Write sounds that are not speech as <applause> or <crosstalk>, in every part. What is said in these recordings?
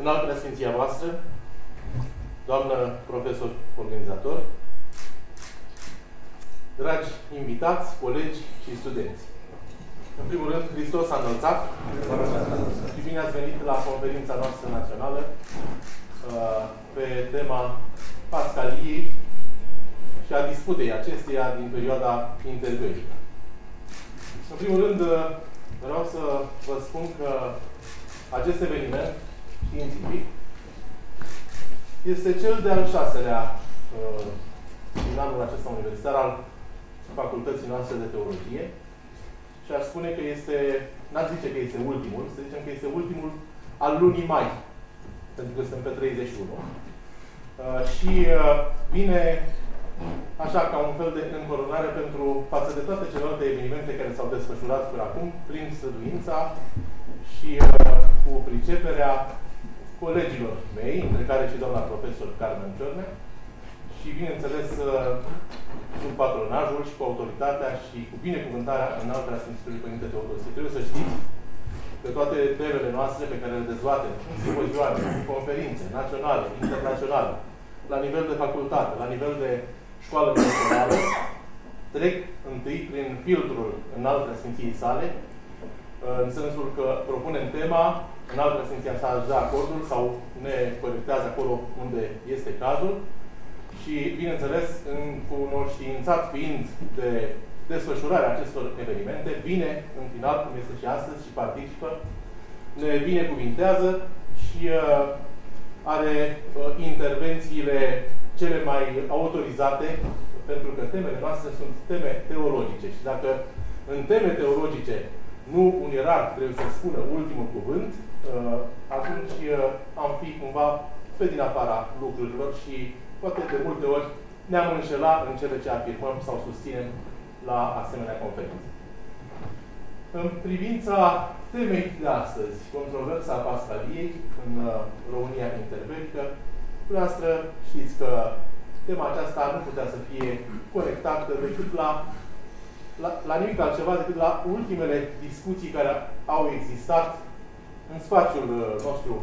în altă sfinția voastră, doamnă profesor organizator, dragi invitați, colegi și studenți. În primul rând, Hristos a înălțat și bine ați venit la conferința noastră națională uh, pe tema Pascaliei și a disputei acesteia din perioada interbelică. În primul rând, uh, vreau să vă spun că acest eveniment științific este cel de-al șaselea uh, din anul acesta universitar al facultății noastre de teologie și aș spune că este, n-aș zice că este ultimul, să zicem că este ultimul al lunii mai, pentru că suntem pe 31. Uh, și uh, vine așa ca un fel de încoronare pentru față de toate celelalte evenimente care s-au desfășurat până acum, prin străduința și uh, cu priceperea colegilor mei, între care și doamna profesor Carmen Ciorne, și, bineînțeles, uh, sub patronajul și cu autoritatea și cu binecuvântarea în alta Sfântului Părinte Teodosie. Trebuie să știți că toate temele noastre pe care le dezbatem, în simpozioane, în conferințe naționale, internaționale, la nivel de facultate, la nivel de școală națională, trec întâi prin filtrul în altă Sfinției sale, uh, în sensul că propunem tema, în altă Sfinția sa își dă acordul sau ne corectează acolo unde este cazul, și, bineînțeles, cunoștiințat fiind de desfășurarea acestor evenimente, vine în final, cum este și astăzi, și participă, ne binecuvintează și uh, are uh, intervențiile cele mai autorizate, pentru că temele noastre sunt teme teologice. Și dacă în teme teologice nu un ierar trebuie să spună ultimul cuvânt, uh, atunci uh, am fi cumva pe din afara lucrurilor și poate de multe ori ne-am înșelat în cele ce afirmăm sau susținem la asemenea conferințe. În privința temei de astăzi, controversa Pascaliei în uh, România interbelică, dumneavoastră știți că tema aceasta nu putea să fie conectată decât la, la, la nimic altceva decât la ultimele discuții care au existat în spațiul uh, nostru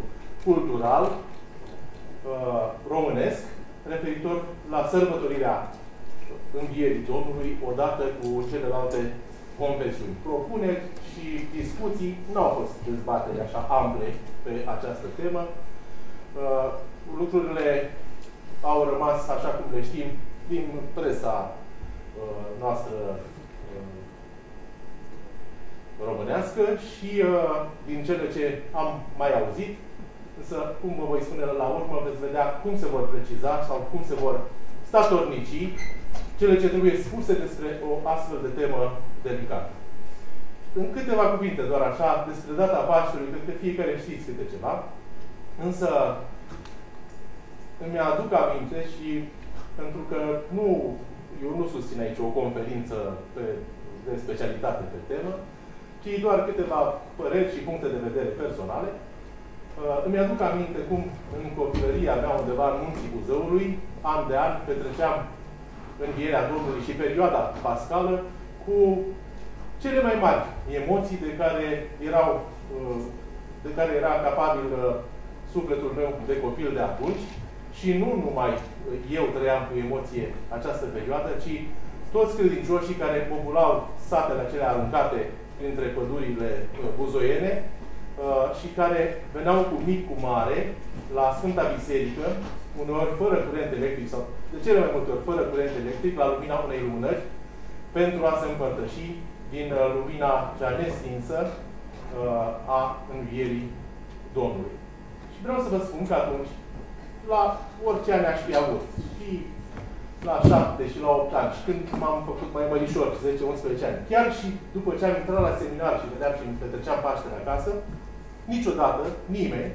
cultural uh, românesc referitor la sărbătorirea învierii Domnului odată cu celelalte confesiuni. Propuneri și discuții nu au fost dezbatere așa ample pe această temă. Uh, lucrurile au rămas, așa cum le știm, din presa uh, noastră uh, românească și din cele ce am mai auzit, Însă, cum vă voi spune la urmă, veți vedea cum se vor preciza sau cum se vor statornici cele ce trebuie spuse despre o astfel de temă delicată. În câteva cuvinte, doar așa, despre data Paștelui, cred că fiecare știți câte ceva, însă îmi aduc aminte și pentru că nu, eu nu susțin aici o conferință pe, de specialitate pe temă, ci doar câteva păreri și puncte de vedere personale, Uh, îmi aduc aminte cum în copilăria mea undeva în munții Buzăului, an de an, petreceam învierea Domnului și perioada pascală cu cele mai mari emoții de care erau uh, de care era capabil uh, sufletul meu de copil de atunci. Și nu numai eu trăiam cu emoție această perioadă, ci toți credincioșii care populau satele acelea aruncate printre pădurile buzoiene, Uh, și care veneau cu mic, cu mare, la Sfânta Biserică, uneori fără curent electric sau de cele mai multe ori fără curent electric, la lumina unei lumânări, pentru a se împărtăși din uh, lumina cea nestinsă uh, a învierii Domnului. Și vreau să vă spun că atunci, la orice an aș fi avut, și la 7 și la 8 ani, și când m-am făcut mai mărișor, 10-11 ani, chiar și după ce am intrat la seminar și vedeam și îmi petreceam Paștele acasă, niciodată nimeni,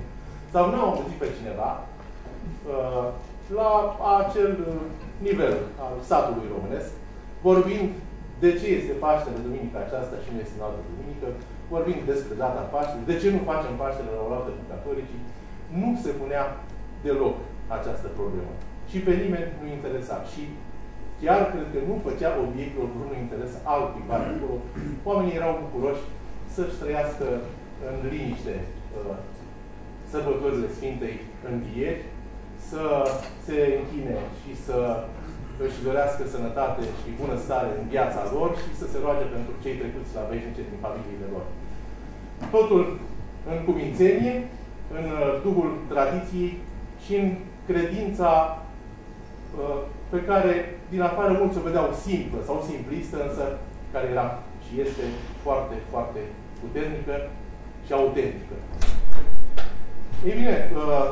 sau nu am auzit pe cineva, uh, la acel nivel al satului românesc, vorbind de ce este Paștele duminica aceasta și nu este în altă duminică, vorbind despre data Paștelui, de ce nu facem Paștele la o altă cu catolicii, nu se punea deloc această problemă. Și pe nimeni nu interesa. Și chiar cred că nu făcea obiectul vreunui interes altcuiva acolo. Oamenii erau bucuroși să-și trăiască în liniște uh, sărbătorile Sfintei Învieri, să se închine și să își dorească sănătate și bună stare în viața lor și să se roage pentru cei trecuți la veșnice din familiile lor. Totul în cumințenie, în uh, duhul tradiției și în credința uh, pe care din afară mulți o vedeau simplă sau simplistă, însă care era și este foarte, foarte puternică și autentică. Ei bine, uh,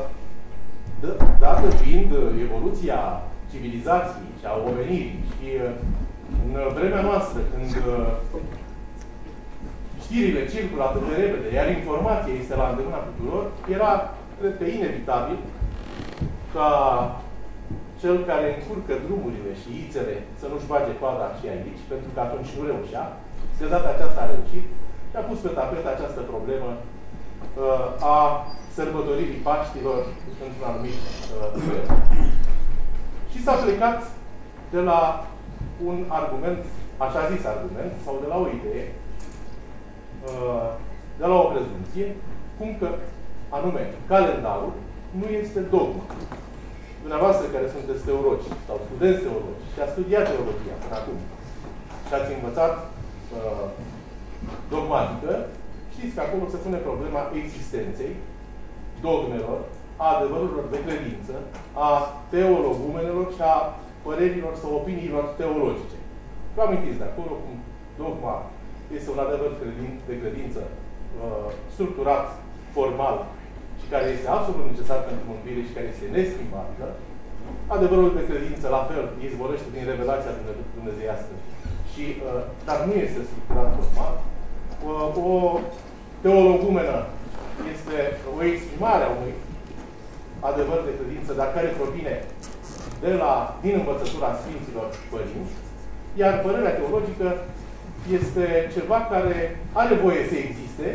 dată fiind evoluția civilizației și a omenirii și în vremea noastră, când știrile circulă atât de repede, iar informația este la îndemâna tuturor, era, cred că, inevitabil ca cel care încurcă drumurile și ițele să nu-și bage coada și aici, pentru că atunci nu reușea. De data aceasta a reușit și a pus pe tapet această problemă uh, a sărbătoririi Paștilor într-un anumit uh, fel. Și s-a plecat de la un argument, așa zis argument, sau de la o idee, uh, de la o prezumție, cum că, anume, calendarul nu este dogma. Dumneavoastră care sunteți teologi sau studenți teologi și a studiat teologia până acum și ați învățat uh, dogmatică, știți că acolo se pune problema existenței, dogmelor, a adevărurilor de credință, a teologumenelor și a părerilor sau opiniilor teologice. Vă amintiți de acolo cum dogma este un adevăr de credință uh, structurat, formal și care este absolut necesar pentru mântuire și care este neschimbabilă. Adevărul de credință, la fel, izvorăște din revelația dumnezeiască. Și, uh, dar nu este structurat formal. Uh, o teologumenă este o exprimare a unui adevăr de credință, dar care provine de la, din învățătura Sfinților Părinți, iar părerea teologică este ceva care are voie să existe,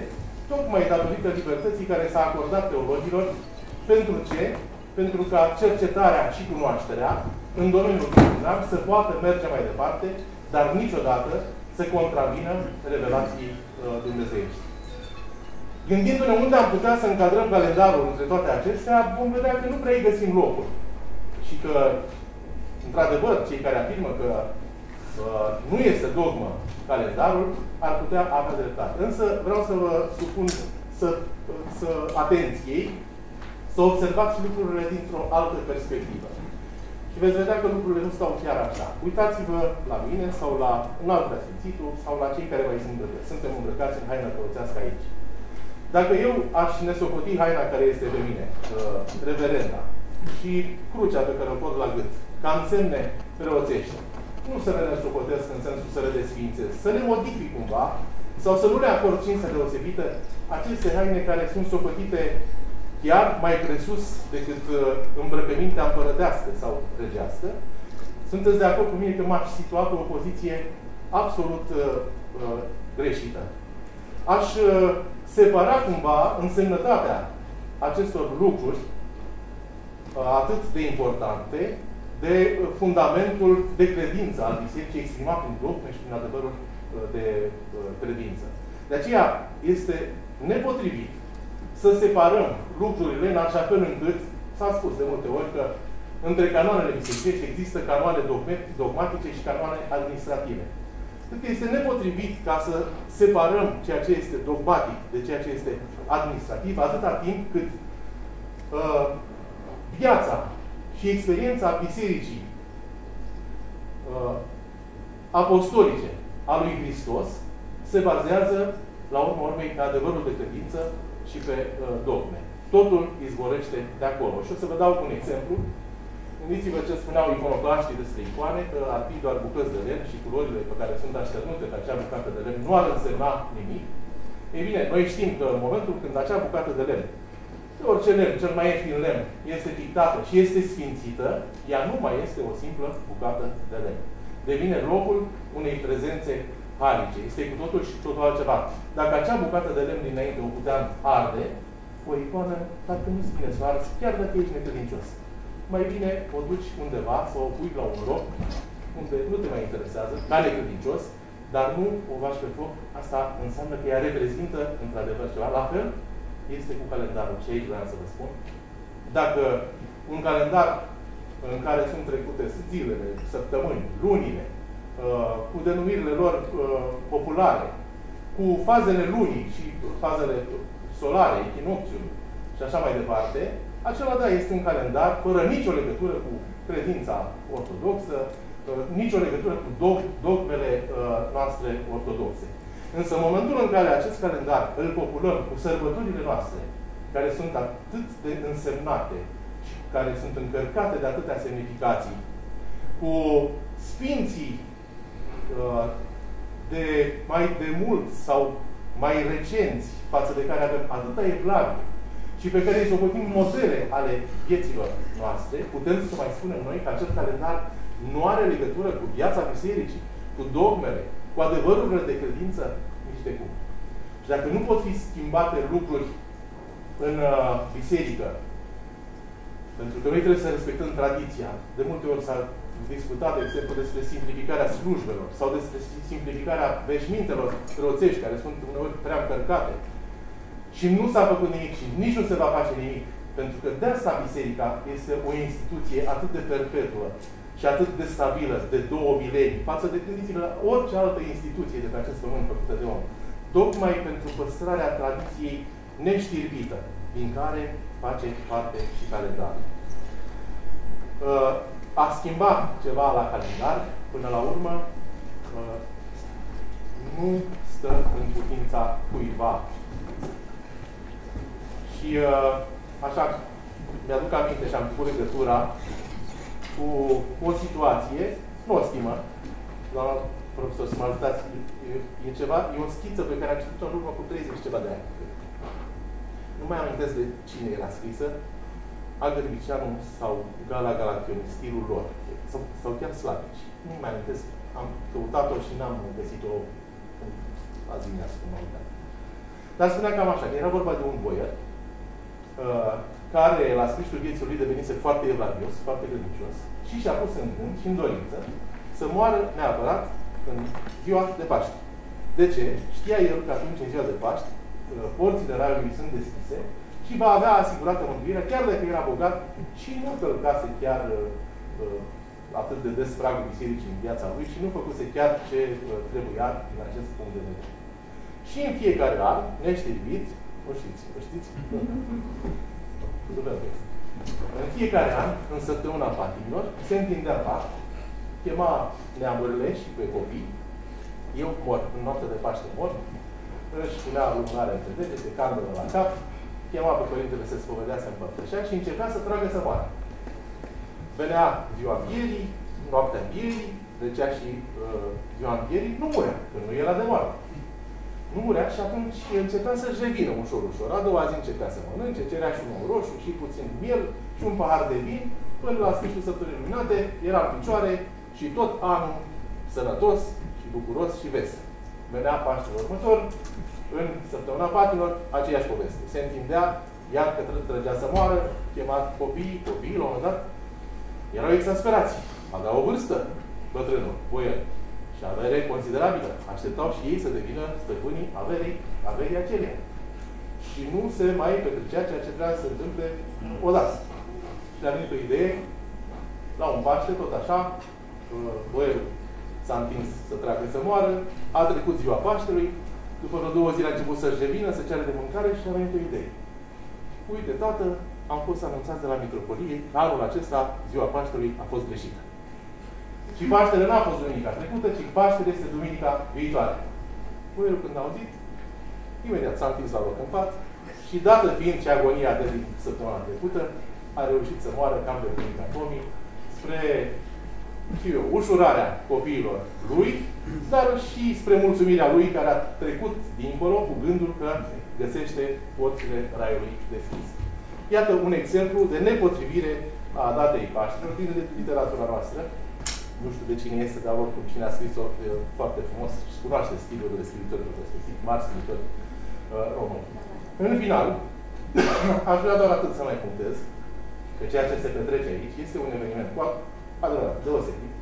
tocmai datorită libertății care s-a acordat teologilor. Pentru ce? Pentru ca cercetarea și cunoașterea în domeniul criminal să poată merge mai departe, dar niciodată să contravină revelației uh, dumnezeiești. Gândindu-ne unde am putea să încadrăm calendarul între toate acestea, vom vedea că nu prea îi găsim locul. Și că, într-adevăr, cei care afirmă că uh, nu este dogmă calendarul, ar putea avea dreptate. Însă vreau să vă supun să, să atenției, să observați lucrurile dintr-o altă perspectivă. Și veți vedea că lucrurile nu stau chiar așa. Uitați-vă la mine sau la un alt preasfințitul sau la cei care mai sunt, suntem îmbrăcați în haină preoțească aici. Dacă eu aș nesocoti haina care este pe mine, uh, reverenda, și crucea pe care o pot la gât, ca însemne preoțești, nu să le nesocotesc în sensul să le desfințez, să le modific cumva, sau să nu le acord cinste deosebită aceste haine care sunt socotite chiar mai presus decât uh, îmbrăcămintea împărătească sau regească, sunteți de acord cu mine că m-aș situa pe o poziție absolut uh, uh, greșită. Aș uh, separa cumva însemnătatea acestor lucruri uh, atât de importante de uh, fundamentul de credință al Bisericii exprimat în dogme și prin adevărul uh, de credință. De aceea este nepotrivit să separăm lucrurile în așa fel încât, s-a spus de multe ori că între canoanele bisericești există canoane dogmatice și canoane administrative. Cred că este nepotrivit ca să separăm ceea ce este dogmatic de ceea ce este administrativ, atâta timp cât uh, viața și experiența Bisericii uh, apostolice a lui Hristos se bazează, la urmă urmei, pe adevărul de credință și pe uh, dogme. Totul izvorește de acolo. Și o să vă dau un exemplu. Gândiți-vă ce spuneau iconoclaștii despre icoane, că ar fi doar bucăți de lemn și culorile pe care sunt așternute pe acea bucată de lemn nu ar însemna nimic. Ei bine, noi știm că în momentul când acea bucată de lemn, de orice lemn, cel mai ieftin lemn, este pictată și este sfințită, ea nu mai este o simplă bucată de lemn. Devine locul unei prezențe halice. Este cu totul și totul altceva. Dacă acea bucată de lemn dinainte o puteam arde, o icoană, dacă nu-ți bine să arzi, chiar dacă ești necredincios. Mai bine o duci undeva sau o pui la un loc unde nu te mai interesează, ca necredincios, dar nu o faci pe foc. Asta înseamnă că ea reprezintă, într-adevăr, ceva. La fel, este cu calendarul. Și aici vreau să vă spun. Dacă un calendar în care sunt trecute zilele, săptămâni, lunile, uh, cu denumirile lor uh, populare, cu fazele lunii și fazele solare, echinocțiul și așa mai departe, acela, da, este un calendar fără nicio legătură cu credința ortodoxă, uh, nicio legătură cu dogmele noastre ortodoxe. Însă, în momentul în care acest calendar îl populăm cu sărbătorile noastre, care sunt atât de însemnate și care sunt încărcate de atâtea semnificații, cu sfinții uh, de mai de mult sau mai recenți față de care avem atâta evlavie și pe care îi socotim modele ale vieților noastre, putem să mai spunem noi că acest calendar nu are legătură cu viața bisericii, cu dogmele, cu adevărurile de credință, nici de cum. Și dacă nu pot fi schimbate lucruri în uh, biserică, pentru că noi trebuie să respectăm tradiția. De multe ori s-a discutat, de exemplu, despre simplificarea slujbelor sau despre simplificarea veșmintelor roțești, care sunt uneori prea încărcate. Și nu s-a făcut nimic și nici nu se va face nimic. Pentru că de asta Biserica este o instituție atât de perpetuă și atât de stabilă de două milenii, față de gândiți-vă la orice altă instituție de pe acest pământ făcută de om. Tocmai pentru păstrarea tradiției neștirbită, din care face parte și calendarul. Uh, a schimba ceva la calendar, până la urmă, uh, nu stă în putința cuiva. Și uh, așa, mi-aduc aminte și am făcut legătura cu o situație, nu o stimă, doamna profesor, să mă ajutați, e, e, ceva, e o schiță pe care am citit-o în urmă cu 30 ceva de ani. Nu mai amintesc de cine era scrisă, Ager Vicianu sau Gala Galaction, stilul lor, sau, sau chiar slavici. Nu mai amintesc, am căutat-o și n-am găsit-o azi dimineață, cum am uitat. Dar spunea cam așa, că era vorba de un boier, uh, care la sfârșitul vieții lui devenise foarte evlavios, foarte credincios și și-a pus în gând și în dorință să moară neapărat în ziua de Paște. De ce? Știa el că atunci, în ziua de Paște, uh, porțile raiului sunt deschise și va avea asigurată mântuirea, chiar dacă era bogat și nu călcase chiar uh, uh, atât de des pragul bisericii în viața lui și nu făcuse chiar ce uh, trebuia din acest punct de vedere. Și în fiecare an, neștirbit, o știți, o știți? În fiecare an, în săptămâna patimilor, se întindea pat, chema neamurile și pe copii, eu mor, în noapte de Paște mor, își punea lumânarea între degete, candelă la cap, chema pe părintele să spovedească în părtășea și începea să tragă să moară. Venea ziua învierii, noaptea învierii, trecea și uh, ziua învierii, nu murea, că nu era de moarte. Nu murea și atunci începea să-și revină ușor, ușor. A doua zi începea să mănânce, cerea și un roșu și puțin miel și un pahar de vin, până la sfârșitul săptămânii luminate, era în picioare și tot anul sănătos și bucuros și vesel. Venea Paștele următor, în săptămâna patilor, aceeași poveste. Se întindea, iar că trăgea să moară, chemat copiii, copiii, la un moment dat, erau exasperați. Avea o vârstă, bătrânul, boier. Și avere considerabilă. Așteptau și ei să devină stăpânii averii, averii acelea. Și nu se mai petrecea ceea ce trebuia să se întâmple odată. Și a venit o idee, la un Paște, tot așa, boierul s-a întins să tragă să moară, a trecut ziua Paștelui, după vreo două zile a început să-și revină, să ceară de mâncare și a venit o idee. Uite, tată, am fost anunțat de la Mitropolie că anul acesta, ziua Paștelui, a fost greșită. Și Paștele n-a fost duminica trecută, ci Paștele este duminica viitoare. Puierul când a auzit, imediat s-a întins la loc în pat și dată fiind ce agonia de săptămâna trecută, a reușit să moară cam de duminica pomii spre știu eu, ușurarea copiilor lui, dar și spre mulțumirea lui care a trecut dincolo cu gândul că găsește porțile raiului deschise. Iată un exemplu de nepotrivire a datei Paștilor din literatura noastră. Nu știu de cine este, dar oricum cine a scris-o foarte frumos și cunoaște stilul de scriitorilor respectiv, mari scriitori uh, români. În final, <coughs> aș vrea doar atât să mai punctez că ceea ce se petrece aici este un eveniment cu adevărat, deosebit,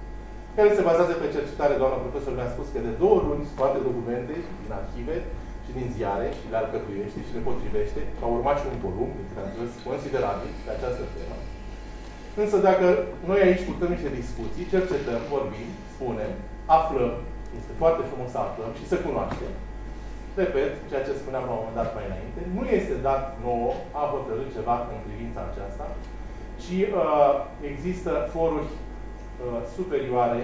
care se bazează pe cercetare. Doamna profesor mi-a spus că de două luni scoate documente din arhive și și din ziare și le alcătuiește și le potrivește. A urmat și un volum, de care am înțeles, considerabil pe această temă. Însă dacă noi aici purtăm niște discuții, cercetăm, vorbim, spunem, aflăm, este foarte frumos să aflăm și să cunoaștem, repet, ceea ce spuneam la un moment dat mai înainte, nu este dat nouă a hotărâ ceva în privința aceasta, ci uh, există foruri uh, superioare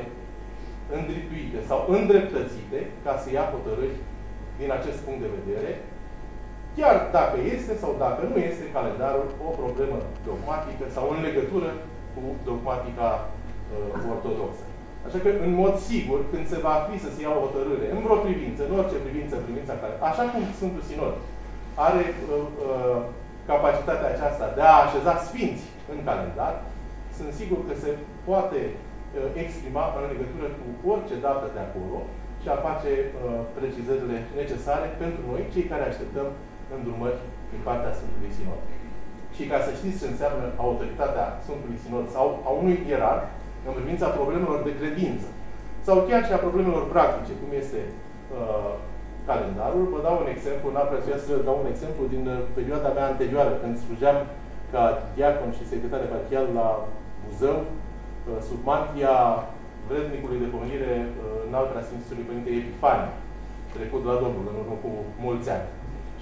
îndreptuite sau îndreptățite ca să ia hotărâri din acest punct de vedere, chiar dacă este sau dacă nu este calendarul o problemă dogmatică sau în legătură cu dogmatica uh, ortodoxă. Așa că, în mod sigur, când se va fi să se ia o hotărâre, în vreo privință, în orice privință, în privința care, așa cum Sfântul Sinod are uh, uh, capacitatea aceasta de a așeza sfinți în calendar, sunt sigur că se poate uh, exprima în legătură cu orice dată de acolo și a face uh, precizările necesare pentru noi, cei care așteptăm îndrumări din partea Sfântului Sinod. Și ca să știți ce înseamnă autoritatea Sfântului Sinod sau a unui ierarh, în privința problemelor de credință. Sau chiar și a problemelor practice, cum este uh, calendarul. Vă dau un exemplu, n-ar prețuia să dau un exemplu din uh, perioada mea anterioară, când slujeam ca diacon și secretar eparhial la Buzău, uh, sub mantia vrednicului de pomenire uh, în al Sfințitului Părinte Epifani, trecut la Domnul în urmă cu mulți ani.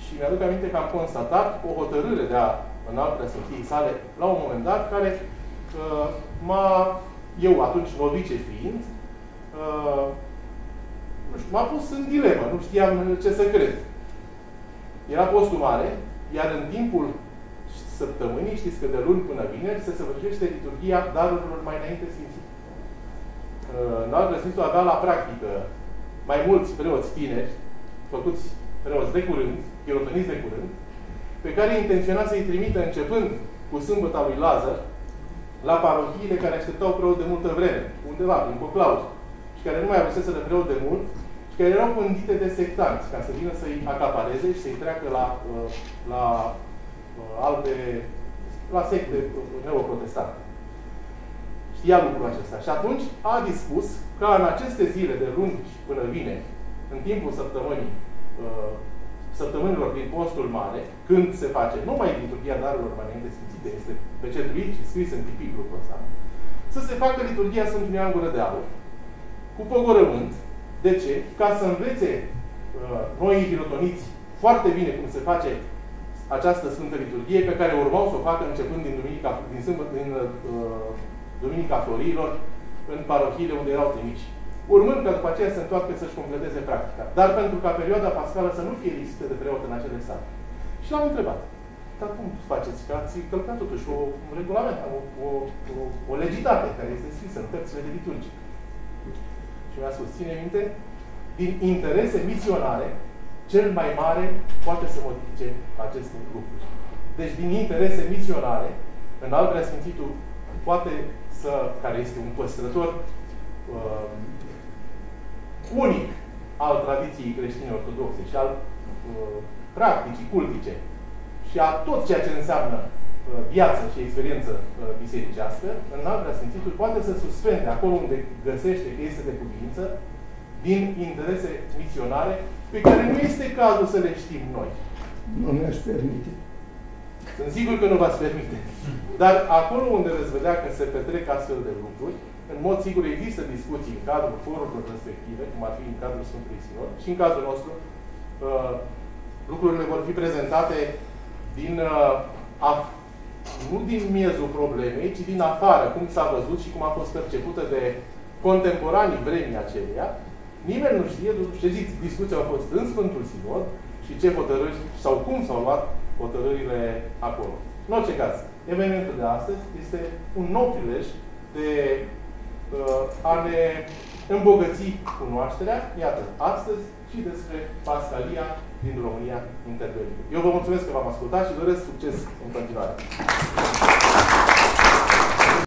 Și mi-aduc aminte că am constatat o hotărâre de a în al Sfinției sale, la un moment dat, care uh, m-a eu atunci novice fiind, uh, nu știu, m-a pus în dilemă, nu știam ce să cred. Era postul mare, iar în timpul săptămânii, știți că de luni până vineri, se săvârșește liturgia darurilor mai înainte sfințit. Uh, Noastră Sfințul avea la practică mai mulți preoți tineri, făcuți preoți de curând, chirotoniți de curând, pe care intenționa să-i trimită începând cu sâmbăta lui Lazar, la parohiile care așteptau preot de multă vreme, undeva, prin Coclauz, și care nu mai avuseseră preot de mult, și care erau condite de sectanți, ca să vină să-i acapareze și să-i treacă la, uh, la uh, alte, la secte neoprotestante. Știa lucrul acesta. Și atunci a dispus ca în aceste zile de luni până vine, în timpul săptămânii, uh, săptămânilor din postul mare, când se face numai liturgia darurilor mai înainte sfințite, este pecetuit și scris în tipic lucrul ăsta, să se facă liturgia Sfântului Angură de Aur, cu pogorământ. De ce? Ca să învețe uh, noi hirotoniți foarte bine cum se face această Sfântă Liturghie, pe care urmau să o facă începând din Duminica, din, Sâmbă, din uh, Duminica Florilor, în parohiile unde erau trimiși urmând ca după aceea să se întoarcă să-și completeze practica. Dar pentru ca perioada pascală să nu fie lipsită de preot în acele sate. Și l-am întrebat. Dar cum faceți? Că ați călcat totuși o, un regulament, o, o, o, o legitate care este scrisă în cărțile de liturgie. Și mi-a spus, ține minte, din interese misionare, cel mai mare poate să modifice aceste lucruri. Deci, din interese misionare, în al Sfințitul poate să, care este un păstrător uh, unic al tradiției creștine ortodoxe și al uh, practicii cultice și a tot ceea ce înseamnă uh, viață și experiență uh, bisericească, în alt Sfințitul poate să suspende acolo unde găsește că este de cuvință din interese misionare pe care nu este cazul să le știm noi. Nu mi-aș permite. Sunt sigur că nu v-ați permite. Dar acolo unde veți vedea că se petrec astfel de lucruri, în mod sigur există discuții în cadrul forurilor respective, cum ar fi în cadrul Sfântului Sinod, și în cazul nostru uh, lucrurile vor fi prezentate din, uh, af, nu din miezul problemei, ci din afară, cum s-a văzut și cum a fost percepută de contemporanii vremii aceleia. Nimeni nu știe, ce zic, discuția a fost în Sfântul Sinod și ce hotărâri sau cum s-au luat hotărârile acolo. În orice caz, evenimentul de astăzi este un nou prilej de Uh, a ne îmbogăți cunoașterea, iată, astăzi și despre Pascalia din România interbelică. Eu vă mulțumesc că v-am ascultat și doresc succes în continuare.